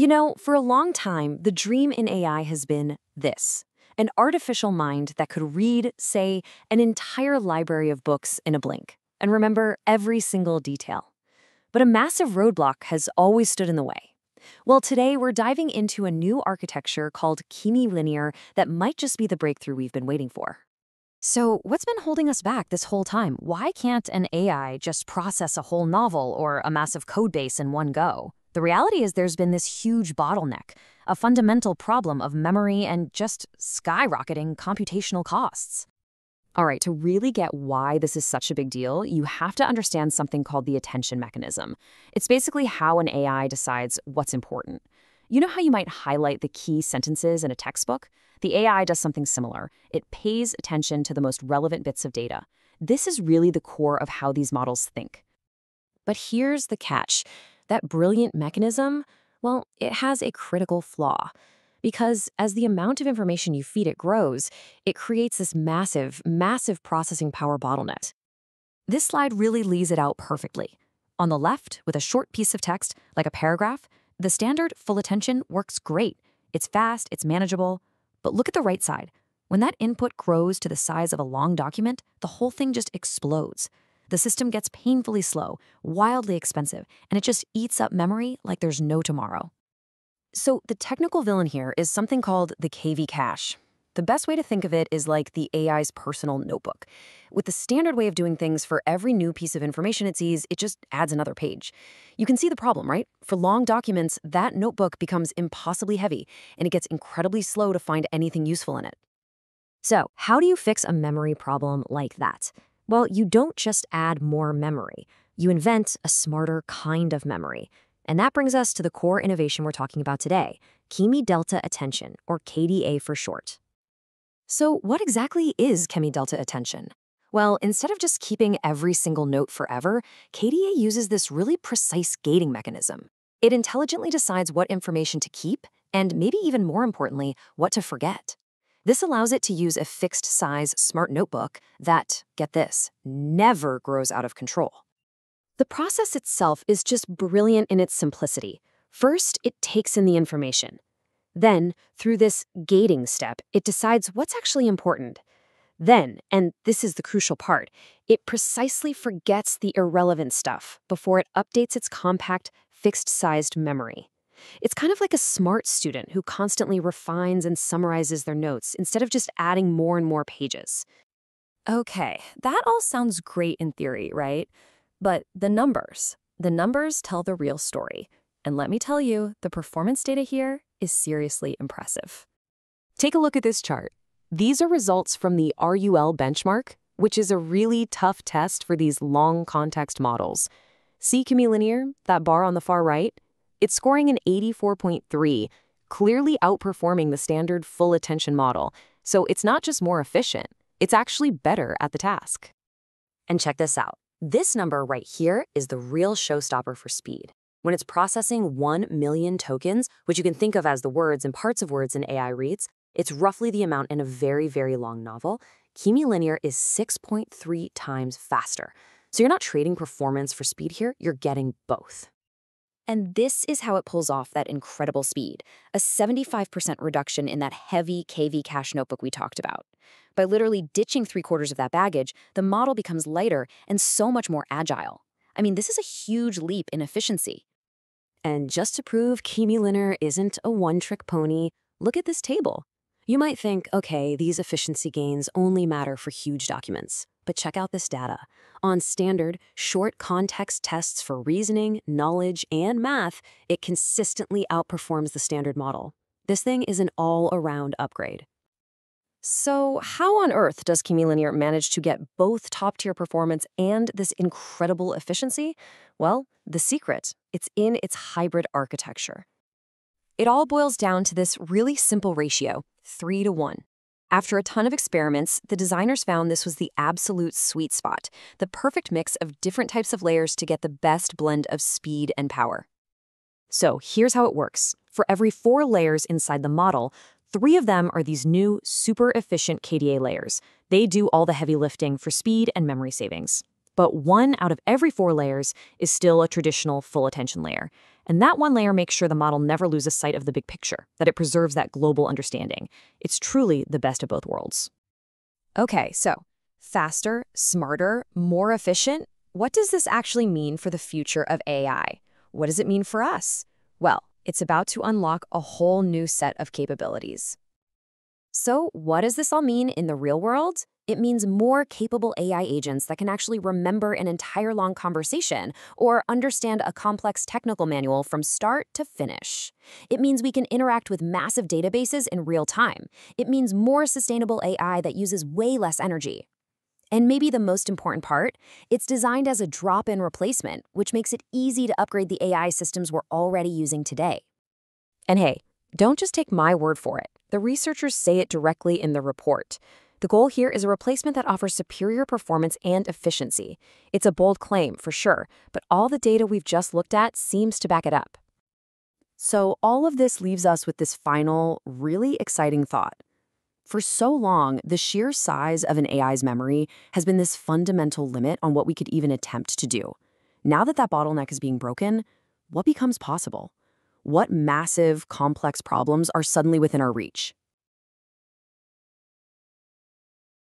You know, for a long time, the dream in AI has been this an artificial mind that could read, say, an entire library of books in a blink and remember every single detail. But a massive roadblock has always stood in the way. Well, today we're diving into a new architecture called Kimi-Linear that might just be the breakthrough we've been waiting for. So, what's been holding us back this whole time? Why can't an AI just process a whole novel or a massive codebase in one go? The reality is there's been this huge bottleneck, a fundamental problem of memory and just skyrocketing computational costs. All right, to really get why this is such a big deal, you have to understand something called the attention mechanism. It's basically how an AI decides what's important. You know how you might highlight the key sentences in a textbook? The AI does something similar. It pays attention to the most relevant bits of data. This is really the core of how these models think. But here's the catch. That brilliant mechanism, well, it has a critical flaw. Because as the amount of information you feed it grows, it creates this massive, massive processing power bottleneck. This slide really lays it out perfectly. On the left, with a short piece of text, like a paragraph, the standard full attention works great. It's fast, it's manageable. But look at the right side. When that input grows to the size of a long document, the whole thing just explodes the system gets painfully slow, wildly expensive, and it just eats up memory like there's no tomorrow. So the technical villain here is something called the KV cache. The best way to think of it is like the AI's personal notebook. With the standard way of doing things for every new piece of information it sees, it just adds another page. You can see the problem, right? For long documents, that notebook becomes impossibly heavy, and it gets incredibly slow to find anything useful in it. So, how do you fix a memory problem like that? Well, you don't just add more memory, you invent a smarter kind of memory. And that brings us to the core innovation we're talking about today, Kimi Delta Attention, or KDA for short. So what exactly is Kimi Delta Attention? Well, instead of just keeping every single note forever, KDA uses this really precise gating mechanism. It intelligently decides what information to keep, and maybe even more importantly, what to forget. This allows it to use a fixed size smart notebook that, get this, never grows out of control. The process itself is just brilliant in its simplicity. First, it takes in the information. Then, through this gating step, it decides what's actually important. Then, and this is the crucial part, it precisely forgets the irrelevant stuff before it updates its compact, fixed-sized memory. It's kind of like a smart student who constantly refines and summarizes their notes instead of just adding more and more pages. Okay, that all sounds great in theory, right? But the numbers, the numbers tell the real story. And let me tell you, the performance data here is seriously impressive. Take a look at this chart. These are results from the RUL benchmark, which is a really tough test for these long context models. See Kimi-Linear, that bar on the far right? It's scoring an 84.3, clearly outperforming the standard full attention model. So it's not just more efficient, it's actually better at the task. And check this out. This number right here is the real showstopper for speed. When it's processing 1 million tokens, which you can think of as the words and parts of words an AI reads, it's roughly the amount in a very, very long novel. Kimi-Linear is 6.3 times faster. So you're not trading performance for speed here, you're getting both. And this is how it pulls off that incredible speed, a 75% reduction in that heavy KV cache notebook we talked about. By literally ditching three quarters of that baggage, the model becomes lighter and so much more agile. I mean, this is a huge leap in efficiency. And just to prove Kimi-Linear isn't a one-trick pony, look at this table. You might think, okay, these efficiency gains only matter for huge documents. But check out this data. On standard, short context tests for reasoning, knowledge, and math, it consistently outperforms the standard model. This thing is an all-around upgrade. So how on earth does Kimi-Linear manage to get both top-tier performance and this incredible efficiency? Well, the secret, it's in its hybrid architecture. It all boils down to this really simple ratio, 3 to 1. After a ton of experiments, the designers found this was the absolute sweet spot, the perfect mix of different types of layers to get the best blend of speed and power. So here's how it works. For every four layers inside the model, three of them are these new, super efficient KDA layers. They do all the heavy lifting for speed and memory savings. But one out of every four layers is still a traditional full attention layer. And that one layer makes sure the model never loses sight of the big picture, that it preserves that global understanding. It's truly the best of both worlds. Okay, so faster, smarter, more efficient. What does this actually mean for the future of AI? What does it mean for us? Well, it's about to unlock a whole new set of capabilities. So, what does this all mean in the real world? It means more capable AI agents that can actually remember an entire long conversation or understand a complex technical manual from start to finish. It means we can interact with massive databases in real time. It means more sustainable AI that uses way less energy. And maybe the most important part, it's designed as a drop-in replacement, which makes it easy to upgrade the AI systems we're already using today. And hey, don't just take my word for it. The researchers say it directly in the report. The goal here is a replacement that offers superior performance and efficiency. It's a bold claim, for sure, but all the data we've just looked at seems to back it up. So all of this leaves us with this final, really exciting thought. For so long, the sheer size of an AI's memory has been this fundamental limit on what we could even attempt to do. Now that that bottleneck is being broken, what becomes possible? What massive, complex problems are suddenly within our reach?